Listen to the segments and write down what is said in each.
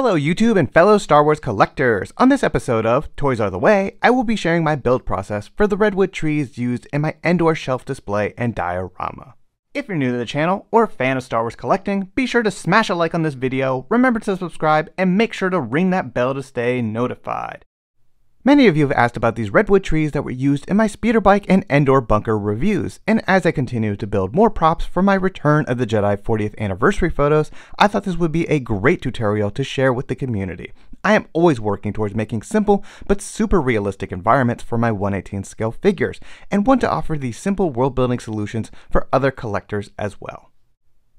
Hello YouTube and fellow Star Wars collectors! On this episode of Toys Are the Way, I will be sharing my build process for the redwood trees used in my Endor shelf display and diorama. If you're new to the channel or a fan of Star Wars collecting, be sure to smash a like on this video, remember to subscribe, and make sure to ring that bell to stay notified. Many of you have asked about these redwood trees that were used in my speeder bike and Endor bunker reviews, and as I continue to build more props for my Return of the Jedi 40th anniversary photos, I thought this would be a great tutorial to share with the community. I am always working towards making simple but super realistic environments for my 118 scale figures, and want to offer these simple world building solutions for other collectors as well.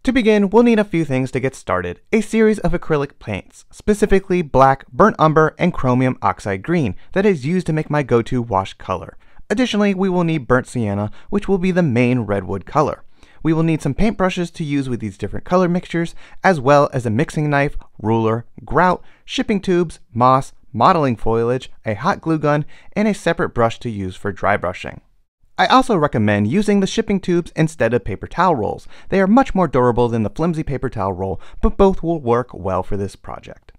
To begin, we'll need a few things to get started. A series of acrylic paints, specifically black, burnt umber, and chromium oxide green, that is used to make my go-to wash color. Additionally, we will need burnt sienna, which will be the main redwood color. We will need some paintbrushes to use with these different color mixtures, as well as a mixing knife, ruler, grout, shipping tubes, moss, modeling foliage, a hot glue gun, and a separate brush to use for dry brushing. I also recommend using the shipping tubes instead of paper towel rolls. They are much more durable than the flimsy paper towel roll, but both will work well for this project.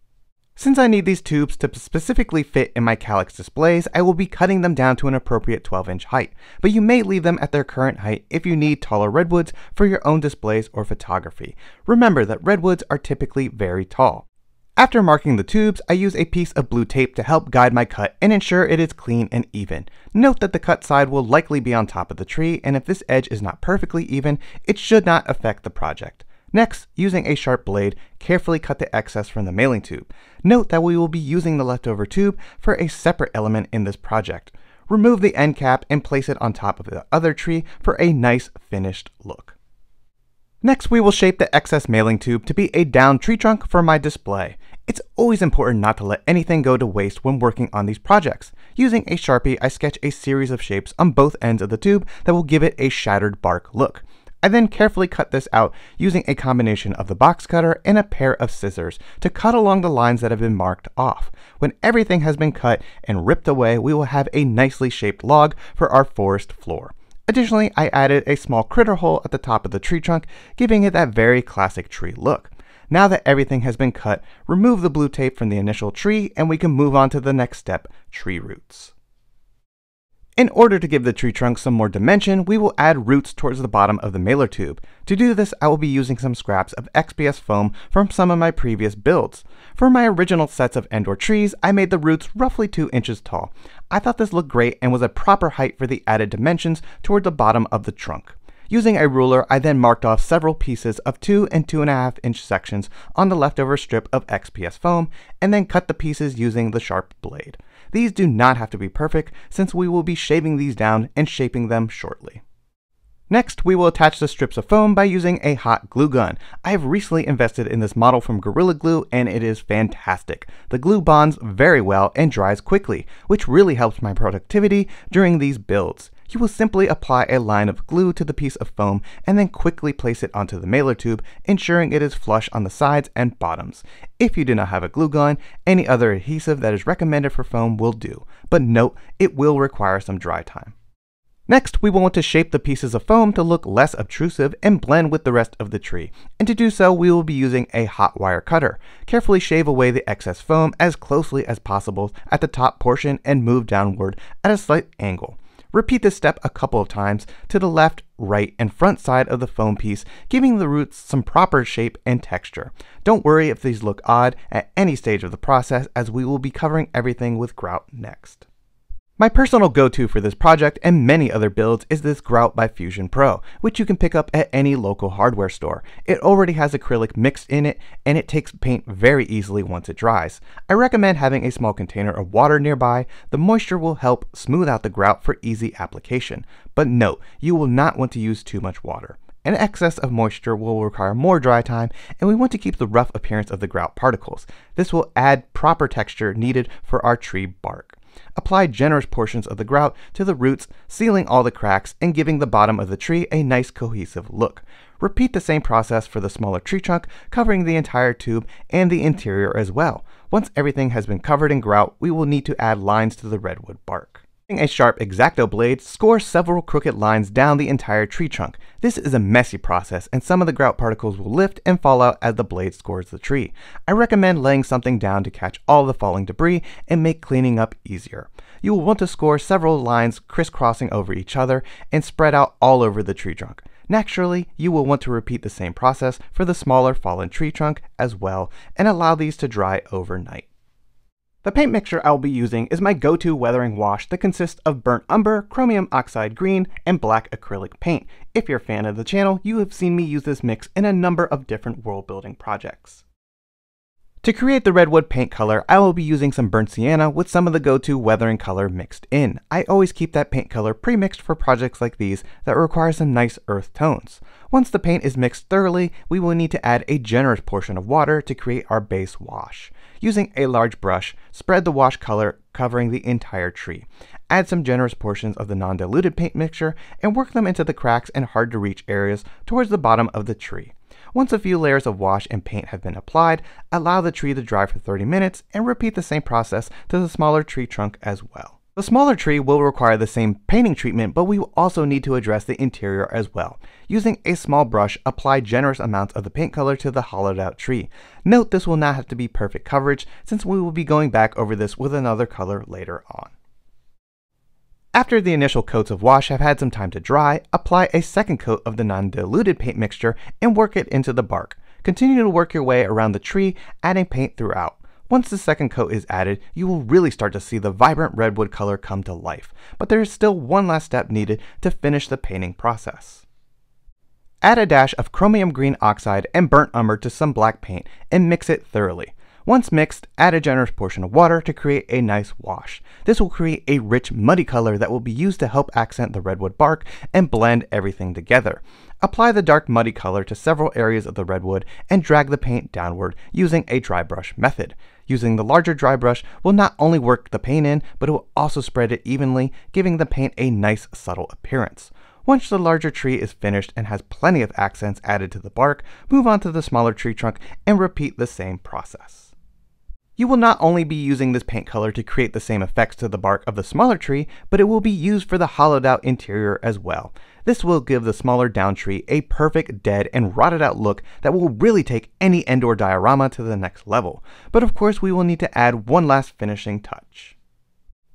Since I need these tubes to specifically fit in my Kallax displays, I will be cutting them down to an appropriate 12 inch height, but you may leave them at their current height if you need taller redwoods for your own displays or photography. Remember that redwoods are typically very tall. After marking the tubes, I use a piece of blue tape to help guide my cut and ensure it is clean and even. Note that the cut side will likely be on top of the tree, and if this edge is not perfectly even, it should not affect the project. Next, using a sharp blade, carefully cut the excess from the mailing tube. Note that we will be using the leftover tube for a separate element in this project. Remove the end cap and place it on top of the other tree for a nice finished look. Next, we will shape the excess mailing tube to be a down tree trunk for my display. It's always important not to let anything go to waste when working on these projects. Using a Sharpie, I sketch a series of shapes on both ends of the tube that will give it a shattered bark look. I then carefully cut this out using a combination of the box cutter and a pair of scissors to cut along the lines that have been marked off. When everything has been cut and ripped away, we will have a nicely shaped log for our forest floor. Additionally, I added a small critter hole at the top of the tree trunk, giving it that very classic tree look. Now that everything has been cut, remove the blue tape from the initial tree and we can move on to the next step, tree roots. In order to give the tree trunk some more dimension, we will add roots towards the bottom of the mailer tube. To do this, I will be using some scraps of XPS foam from some of my previous builds. For my original sets of Endor trees, I made the roots roughly 2 inches tall. I thought this looked great and was a proper height for the added dimensions toward the bottom of the trunk. Using a ruler, I then marked off several pieces of 2 and 2.5 inch sections on the leftover strip of XPS foam, and then cut the pieces using the sharp blade. These do not have to be perfect, since we will be shaving these down and shaping them shortly. Next, we will attach the strips of foam by using a hot glue gun. I have recently invested in this model from Gorilla Glue and it is fantastic. The glue bonds very well and dries quickly, which really helps my productivity during these builds. You will simply apply a line of glue to the piece of foam and then quickly place it onto the mailer tube, ensuring it is flush on the sides and bottoms. If you do not have a glue gun, any other adhesive that is recommended for foam will do, but note it will require some dry time. Next, we will want to shape the pieces of foam to look less obtrusive and blend with the rest of the tree. And to do so, we will be using a hot wire cutter. Carefully shave away the excess foam as closely as possible at the top portion and move downward at a slight angle. Repeat this step a couple of times to the left, right, and front side of the foam piece, giving the roots some proper shape and texture. Don't worry if these look odd at any stage of the process as we will be covering everything with grout next. My personal go-to for this project and many other builds is this grout by Fusion Pro, which you can pick up at any local hardware store. It already has acrylic mixed in it, and it takes paint very easily once it dries. I recommend having a small container of water nearby. The moisture will help smooth out the grout for easy application. But note, you will not want to use too much water. An excess of moisture will require more dry time, and we want to keep the rough appearance of the grout particles. This will add proper texture needed for our tree bark. Apply generous portions of the grout to the roots, sealing all the cracks and giving the bottom of the tree a nice cohesive look. Repeat the same process for the smaller tree trunk, covering the entire tube and the interior as well. Once everything has been covered in grout, we will need to add lines to the redwood bark. A sharp X-Acto blade scores several crooked lines down the entire tree trunk. This is a messy process and some of the grout particles will lift and fall out as the blade scores the tree. I recommend laying something down to catch all the falling debris and make cleaning up easier. You will want to score several lines crisscrossing over each other and spread out all over the tree trunk. Naturally, you will want to repeat the same process for the smaller fallen tree trunk as well and allow these to dry overnight. The paint mixture I'll be using is my go-to weathering wash that consists of burnt umber, chromium oxide green, and black acrylic paint. If you're a fan of the channel, you have seen me use this mix in a number of different world building projects. To create the redwood paint color, I will be using some burnt sienna with some of the go-to weathering color mixed in. I always keep that paint color pre-mixed for projects like these that require some nice earth tones. Once the paint is mixed thoroughly, we will need to add a generous portion of water to create our base wash. Using a large brush, spread the wash color covering the entire tree. Add some generous portions of the non-diluted paint mixture and work them into the cracks and hard to reach areas towards the bottom of the tree. Once a few layers of wash and paint have been applied, allow the tree to dry for 30 minutes and repeat the same process to the smaller tree trunk as well. The smaller tree will require the same painting treatment, but we will also need to address the interior as well. Using a small brush, apply generous amounts of the paint color to the hollowed out tree. Note this will not have to be perfect coverage since we will be going back over this with another color later on. After the initial coats of wash have had some time to dry, apply a second coat of the non-diluted paint mixture and work it into the bark. Continue to work your way around the tree, adding paint throughout. Once the second coat is added, you will really start to see the vibrant redwood color come to life, but there is still one last step needed to finish the painting process. Add a dash of chromium green oxide and burnt umber to some black paint and mix it thoroughly. Once mixed, add a generous portion of water to create a nice wash. This will create a rich muddy color that will be used to help accent the redwood bark and blend everything together. Apply the dark muddy color to several areas of the redwood and drag the paint downward using a dry brush method. Using the larger dry brush will not only work the paint in, but it will also spread it evenly, giving the paint a nice subtle appearance. Once the larger tree is finished and has plenty of accents added to the bark, move on to the smaller tree trunk and repeat the same process. You will not only be using this paint color to create the same effects to the bark of the smaller tree, but it will be used for the hollowed out interior as well. This will give the smaller down tree a perfect dead and rotted out look that will really take any Endor diorama to the next level. But of course we will need to add one last finishing touch.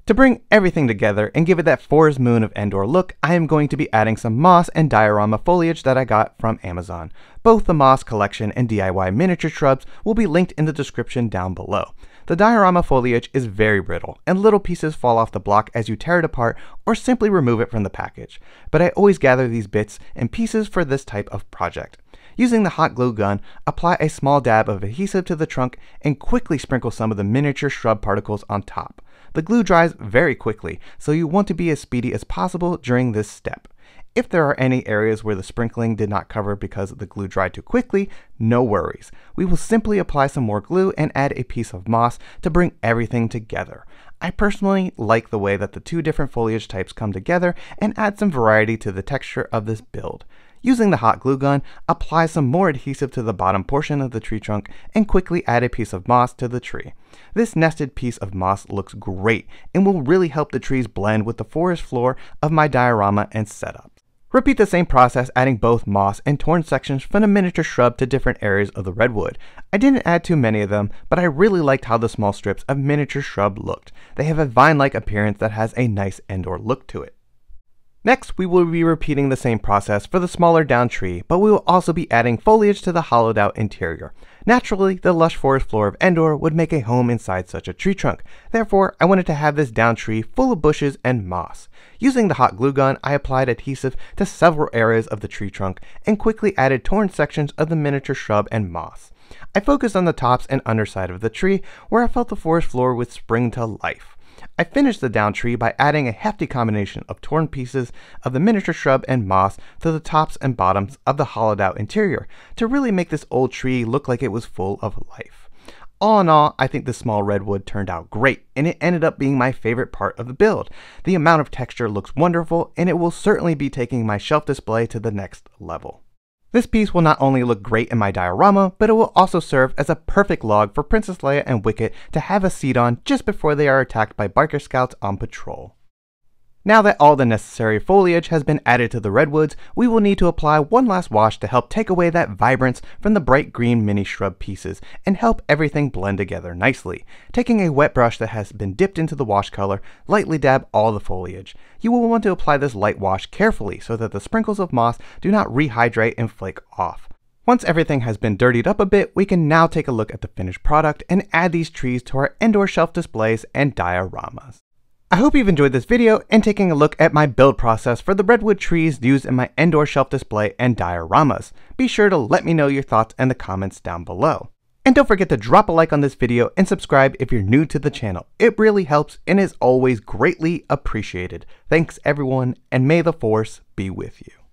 To bring everything together and give it that forest moon of Endor look, I am going to be adding some moss and diorama foliage that I got from Amazon. Both the moss collection and DIY miniature shrubs will be linked in the description down below. The diorama foliage is very brittle, and little pieces fall off the block as you tear it apart or simply remove it from the package. But I always gather these bits and pieces for this type of project. Using the hot glue gun, apply a small dab of adhesive to the trunk and quickly sprinkle some of the miniature shrub particles on top. The glue dries very quickly, so you want to be as speedy as possible during this step. If there are any areas where the sprinkling did not cover because the glue dried too quickly, no worries. We will simply apply some more glue and add a piece of moss to bring everything together. I personally like the way that the two different foliage types come together and add some variety to the texture of this build. Using the hot glue gun, apply some more adhesive to the bottom portion of the tree trunk and quickly add a piece of moss to the tree. This nested piece of moss looks great and will really help the trees blend with the forest floor of my diorama and setup. Repeat the same process adding both moss and torn sections from the miniature shrub to different areas of the redwood. I didn't add too many of them, but I really liked how the small strips of miniature shrub looked. They have a vine-like appearance that has a nice Endor look to it. Next, we will be repeating the same process for the smaller down tree, but we will also be adding foliage to the hollowed out interior. Naturally, the lush forest floor of Endor would make a home inside such a tree trunk. Therefore, I wanted to have this down tree full of bushes and moss. Using the hot glue gun, I applied adhesive to several areas of the tree trunk and quickly added torn sections of the miniature shrub and moss. I focused on the tops and underside of the tree, where I felt the forest floor would spring to life. I finished the down tree by adding a hefty combination of torn pieces of the miniature shrub and moss to the tops and bottoms of the hollowed out interior to really make this old tree look like it was full of life. All in all, I think the small redwood turned out great, and it ended up being my favorite part of the build. The amount of texture looks wonderful, and it will certainly be taking my shelf display to the next level. This piece will not only look great in my diorama, but it will also serve as a perfect log for Princess Leia and Wicket to have a seat on just before they are attacked by biker scouts on patrol. Now that all the necessary foliage has been added to the redwoods, we will need to apply one last wash to help take away that vibrance from the bright green mini shrub pieces and help everything blend together nicely. Taking a wet brush that has been dipped into the wash color, lightly dab all the foliage. You will want to apply this light wash carefully so that the sprinkles of moss do not rehydrate and flake off. Once everything has been dirtied up a bit, we can now take a look at the finished product and add these trees to our Endor shelf displays and dioramas. I hope you've enjoyed this video and taking a look at my build process for the redwood trees used in my Endor shelf display and dioramas. Be sure to let me know your thoughts in the comments down below. And don't forget to drop a like on this video and subscribe if you're new to the channel. It really helps and is always greatly appreciated. Thanks everyone and may the force be with you.